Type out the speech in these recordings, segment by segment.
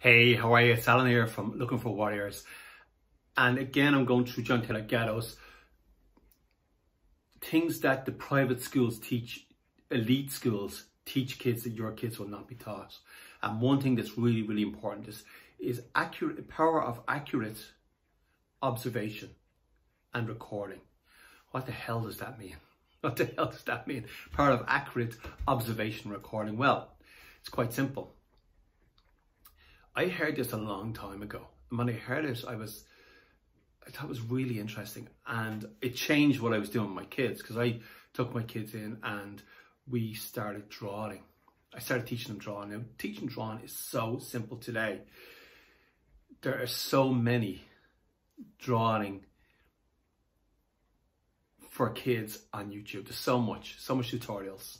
Hey, how are you? It's Alan here from Looking for Warriors. And again, I'm going through John Taylor Gatto's things that the private schools teach, elite schools teach kids that your kids will not be taught. And one thing that's really, really important is, is accurate power of accurate observation and recording. What the hell does that mean? What the hell does that mean? Power of accurate observation recording. Well, it's quite simple. I heard this a long time ago. And when I heard it, I was, I thought it was really interesting. And it changed what I was doing with my kids because I took my kids in and we started drawing. I started teaching them drawing. Now, teaching drawing is so simple today. There are so many drawing for kids on YouTube. There's so much, so much tutorials.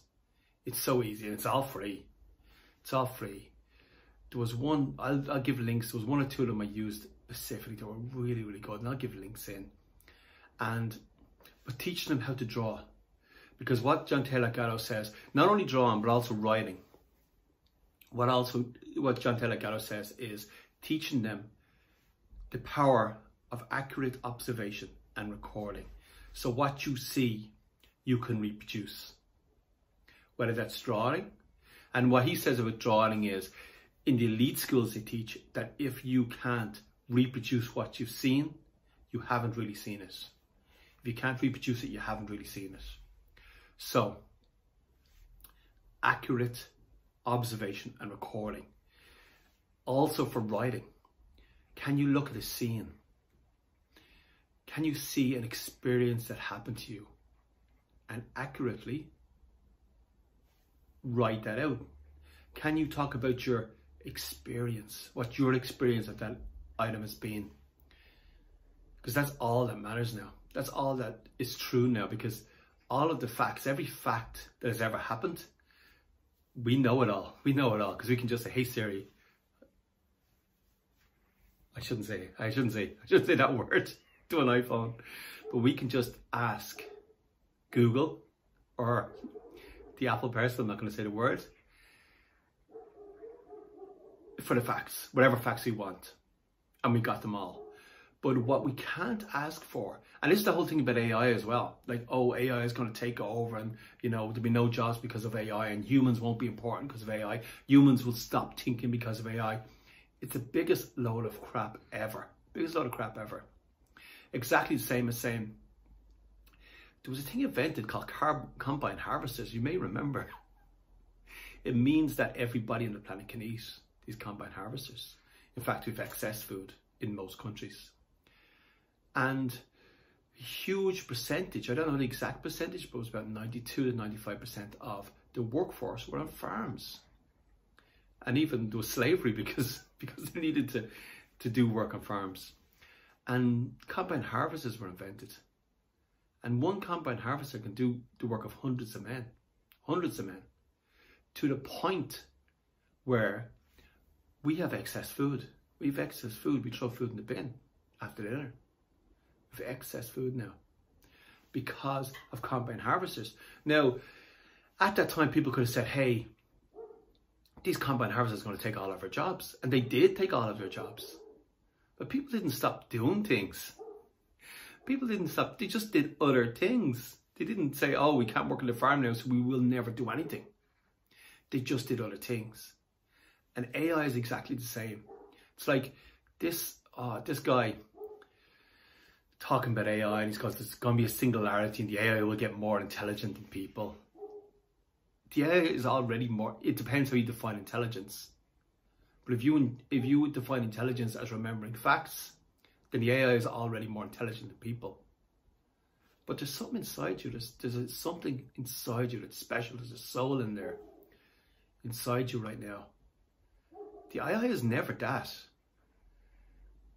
It's so easy and it's all free. It's all free. There was one, I'll, I'll give links. There was one or two of them I used specifically that were really, really good. And I'll give links in. And, but teaching them how to draw. Because what John Taylor Gatto says, not only drawing, but also writing. What also, what John Taylor Gatto says is teaching them the power of accurate observation and recording. So what you see, you can reproduce. Whether that's drawing, and what he says about drawing is, in the elite schools they teach that if you can't reproduce what you've seen, you haven't really seen it. If you can't reproduce it, you haven't really seen it. So, accurate observation and recording. Also for writing, can you look at a scene can you see an experience that happened to you and accurately write that out? Can you talk about your experience, what your experience of that item has been? Because that's all that matters now. That's all that is true now because all of the facts, every fact that has ever happened, we know it all. We know it all because we can just say, hey Siri, I shouldn't say, I shouldn't say, I shouldn't say that word to an iPhone. But we can just ask Google or the Apple person, I'm not going to say the word, for the facts, whatever facts we want. And we got them all. But what we can't ask for, and this is the whole thing about AI as well, like, oh, AI is going to take over and, you know, there'll be no jobs because of AI and humans won't be important because of AI. Humans will stop thinking because of AI. It's the biggest load of crap ever. Biggest load of crap ever exactly the same as saying there was a thing invented called combine harvesters. You may remember. It means that everybody on the planet can eat these combine harvesters. In fact, we've excess food in most countries. And a huge percentage, I don't know the exact percentage, but it was about 92 to 95% of the workforce were on farms. And even there was slavery because, because they needed to, to do work on farms. And combine harvesters were invented. And one combine harvester can do the work of hundreds of men, hundreds of men, to the point where we have excess food. We have excess food. We throw food in the bin after dinner. We have excess food now because of combine harvesters. Now, at that time, people could have said, hey, these combine harvesters are going to take all of our jobs. And they did take all of their jobs. But people didn't stop doing things. People didn't stop, they just did other things. They didn't say, oh, we can't work in the farm now, so we will never do anything. They just did other things. And AI is exactly the same. It's like this, uh, this guy talking about AI and he's got there's going to be a singularity and the AI will get more intelligent than people. The AI is already more, it depends how you define intelligence. But if you if you define intelligence as remembering facts, then the AI is already more intelligent than people. But there's something inside you. There's there's something inside you that's special. There's a soul in there, inside you right now. The AI is never that.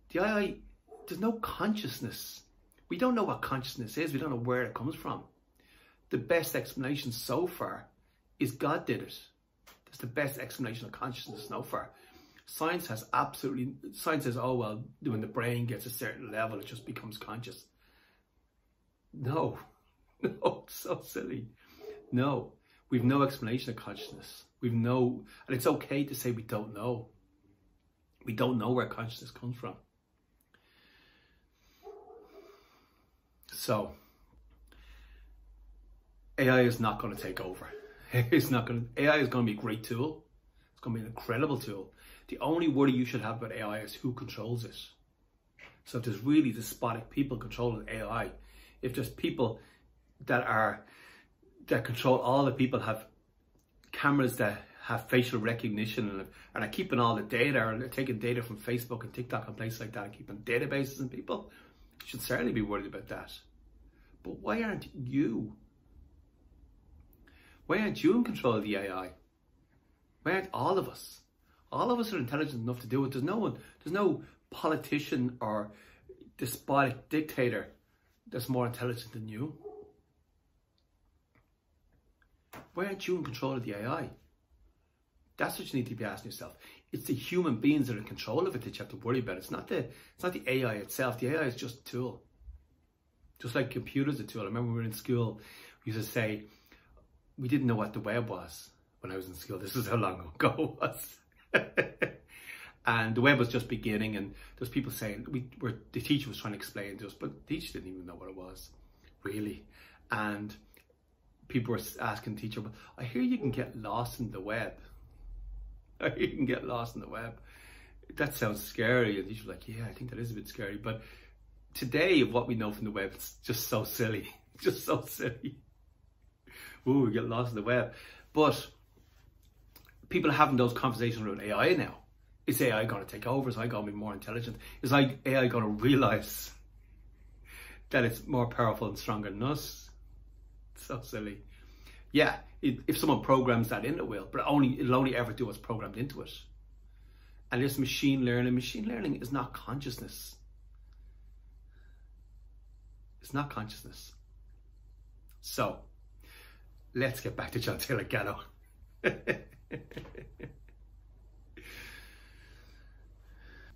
The AI, there's no consciousness. We don't know what consciousness is. We don't know where it comes from. The best explanation so far is God did it. That's the best explanation of consciousness so far. Science has absolutely, science says, oh, well, when the brain gets a certain level, it just becomes conscious. No, no, so silly. No, we've no explanation of consciousness. We've no, and it's okay to say we don't know. We don't know where consciousness comes from. So, AI is not going to take over. It's not going to, AI is going to be a great tool. It's going to be an incredible tool. The only worry you should have about AI is who controls it. So if there's really despotic people controlling AI, if there's people that are, that control all the people have cameras that have facial recognition and, and are keeping all the data and taking data from Facebook and TikTok and places like that and keeping databases and people, should certainly be worried about that. But why aren't you why aren't you in control of the AI? Why aren't all of us? All of us are intelligent enough to do it. There's no one, there's no politician or despotic dictator that's more intelligent than you. Why aren't you in control of the AI? That's what you need to be asking yourself. It's the human beings that are in control of it that you have to worry about. It's not the it's not the AI itself. The AI is just a tool. Just like computers a tool. I remember we were in school, we used to say, we didn't know what the web was when I was in school. This is how long ago it was. and the web was just beginning and there's people saying, we were, the teacher was trying to explain to us, but the teacher didn't even know what it was, really. And people were asking teacher, I hear you can get lost in the web. I hear you can get lost in the web. That sounds scary. And teacher was like, yeah, I think that is a bit scary. But today, what we know from the web, it's just so silly. just so silly ooh, we get lost in the web. But people are having those conversations around AI now. Is AI going to take over? Is AI going to be more intelligent? Is AI going to realize that it's more powerful and stronger than us? so silly. Yeah, it, if someone programs that in, it will, but only it'll only ever do what's programmed into it. And this machine learning, machine learning is not consciousness. It's not consciousness. So, let's get back to John Taylor Gatto.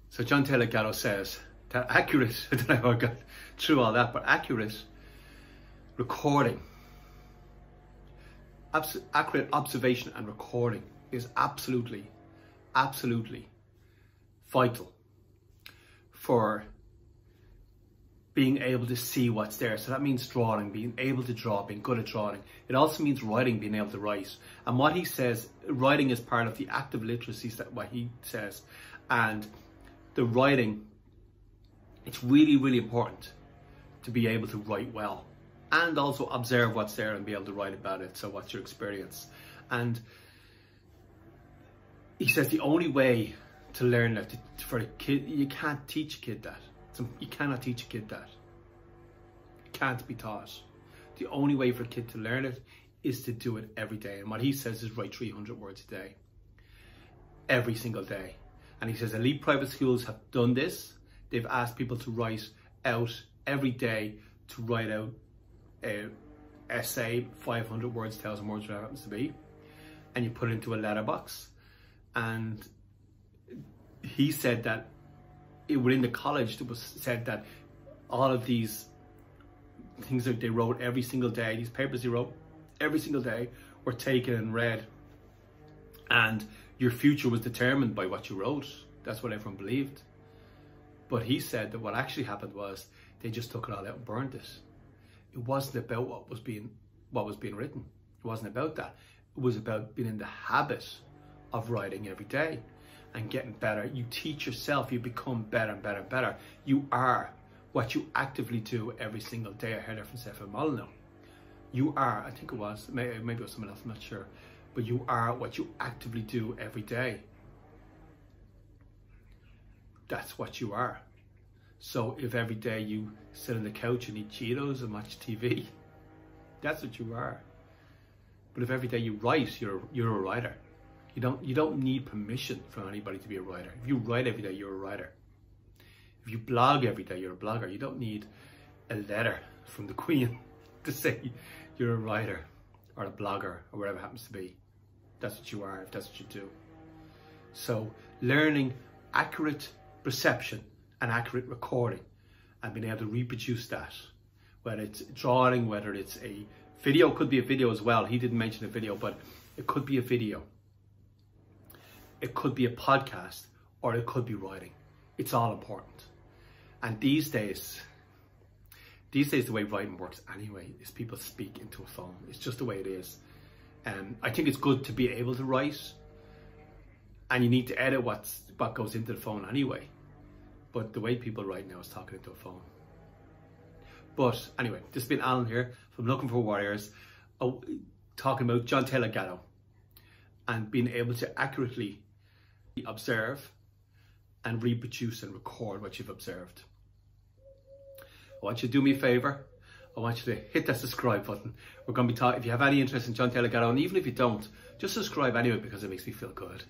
so John Taylor Gatto says that accurate, I don't know how I got through all that, but accurate recording, accurate observation and recording is absolutely, absolutely vital for being able to see what's there. So that means drawing, being able to draw, being good at drawing. It also means writing, being able to write. And what he says, writing is part of the active literacy, that what he says. And the writing, it's really, really important to be able to write well and also observe what's there and be able to write about it. So what's your experience? And he says the only way to learn that for a kid, you can't teach a kid that you cannot teach a kid that. It can't be taught. The only way for a kid to learn it is to do it every day. And what he says is write 300 words a day. Every single day. And he says elite private schools have done this. They've asked people to write out every day to write out essay, 500 words, 1,000 words, whatever it happens to be. And you put it into a letterbox. And he said that it, within the college it was said that all of these things that they wrote every single day, these papers they wrote every single day were taken and read. And your future was determined by what you wrote. That's what everyone believed. But he said that what actually happened was they just took it all out and burned it. It wasn't about what was being what was being written. It wasn't about that. It was about being in the habit of writing every day and getting better. You teach yourself, you become better and better and better. You are what you actively do every single day. I heard that from Stefan Molyneux. You are, I think it was, maybe, maybe it was someone else, I'm not sure, but you are what you actively do every day. That's what you are. So if every day you sit on the couch and eat Cheetos and watch TV, that's what you are. But if every day you write, you're, you're a writer. You don't you don't need permission from anybody to be a writer. If you write every day, you're a writer. If you blog every day, you're a blogger. You don't need a letter from the Queen to say you're a writer or a blogger or whatever happens to be. That's what you are if that's what you do. So learning accurate perception and accurate recording and being able to reproduce that, whether it's drawing, whether it's a video, could be a video as well. He didn't mention a video, but it could be a video it could be a podcast or it could be writing. It's all important. And these days, these days the way writing works anyway is people speak into a phone. It's just the way it is. Um, I think it's good to be able to write and you need to edit what's, what goes into the phone anyway. But the way people write now is talking into a phone. But anyway, this has been Alan here from Looking for Warriors, uh, talking about John Taylor Gatto and being able to accurately observe and reproduce and record what you've observed. I want you to do me a favor. I want you to hit that subscribe button. We're going to be talking, if you have any interest in John Taylor Gatto, and even if you don't, just subscribe anyway because it makes me feel good.